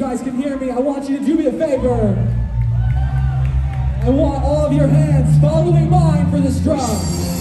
guys can hear me, I want you to do me a favor. I want all of your hands following mine for this drum.